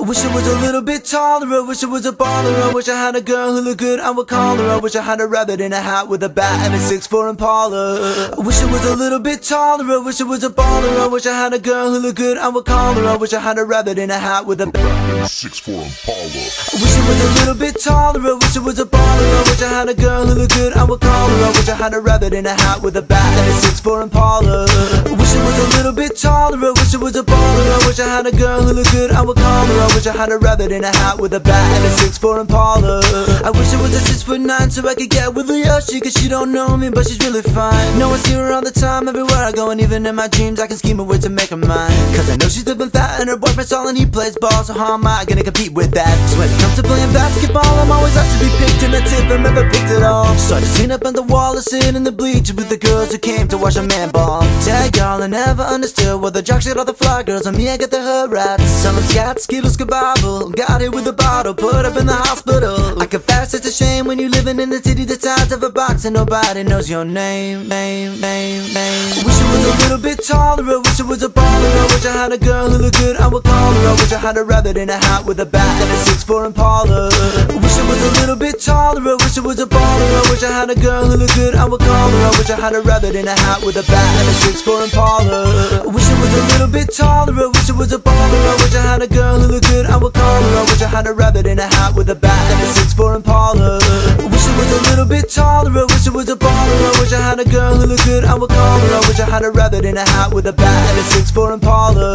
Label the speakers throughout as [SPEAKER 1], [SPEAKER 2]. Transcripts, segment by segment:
[SPEAKER 1] I wish I was a little bit taller, I wish I was a baller I wish I had a girl who looked good, I would call her I wish I had a rabbit in a hat with a bat and a 6'4 Impala I wish I was a little bit taller, I wish I was a baller I wish I had a girl who looked good, I would call her I wish I had a rabbit in a hat with a bat and
[SPEAKER 2] Six four Impala.
[SPEAKER 1] I wish I was a little bit taller, I wish I was a baller I wish I had a girl who looked good, I would call her I wish I had a rabbit in a hat with a bat and a 6'4 Impala I wish I was a little bit taller, I wish I was a baller I wish I had a girl who looked good, I would call her I wish I had a rabbit in a hat with a bat and a 6'4 Impala. I wish I was a 6 foot 9 so I could get with Yoshi Cause she don't know me but she's really fine. No, I see her all the time everywhere I go And even in my dreams I can scheme a way to make her mine. Cause I know she's living fat and her boyfriend's tall and he plays ball So how am I gonna compete with that? So when it comes to playing basketball I'm always out to be picked and that's if I never picked it all. So I just seen up on the wall or sit in the bleachers With the girls who came to watch a man ball. Tell y'all I never understood What the jocks get all the fly girls On me I get the hood rats. Some of scat, skittles, kabobble Got it with a bottle, put up in the hospital. I confess it's a shame when you're living in the city The size of a box and nobody knows your name Name, name, name. Wish I was a little bit taller. I wish I was a baller. I wish I had a girl who looked good, I would call her. I wish I had a rabbit in a hat with a bat and a 6'4 Impala I wish I was a little bit taller. I wish I was a baller. I wish I had a girl who looked good, I would call her. I wish I had a rabbit in a hat with a bat and a 6'4 Impala. I wish I was a little bit taller I wish I was a baller. I wish I had a girl who looked good, I would call her. I wish I had a rabbit in a hat with a bat and a 6'4 Impala. I wish I was a little bit taller I wish I was a baller. I wish I had a girl who looked good, I would call her. I wish I had a rabbit in a hat with a bat and a 6'4 Impala.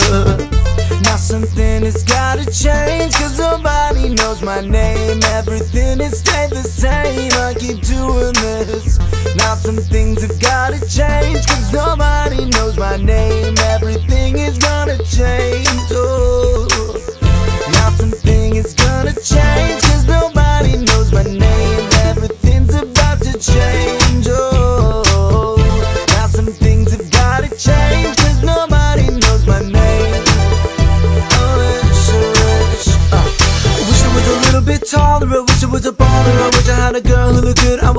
[SPEAKER 1] Now something has gotta change Cause nobody knows my name. Everything has keep doing this. Now some things have gotta change Cause nobody was a little bit taller. I wish I was a baller. I wish I had a girl who looked good. I